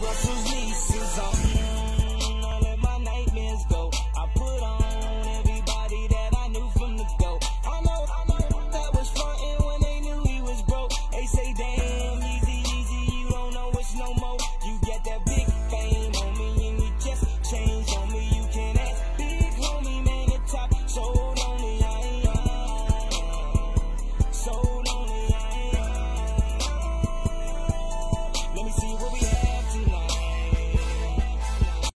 this at